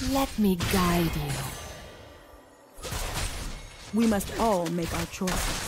Let me guide you. We must all make our choices.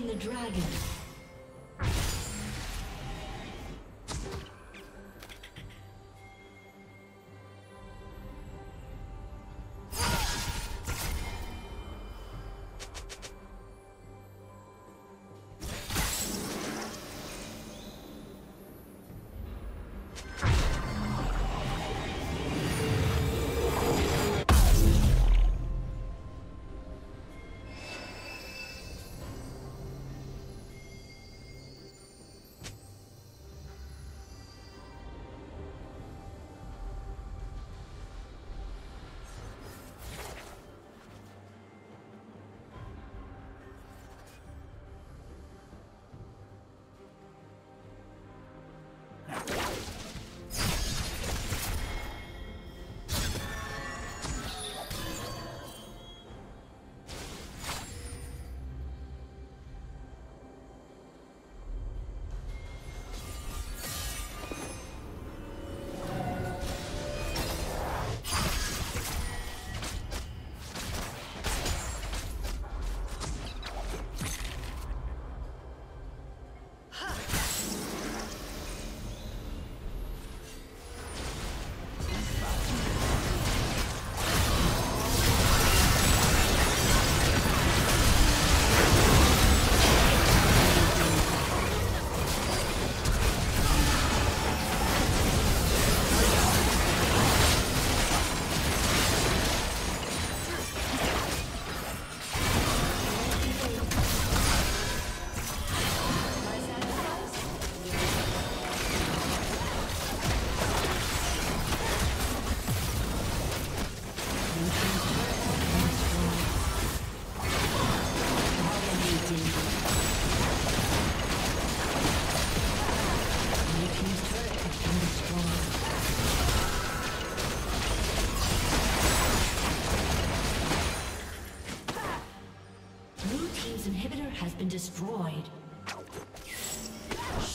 Slain the dragon.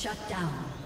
Shut down.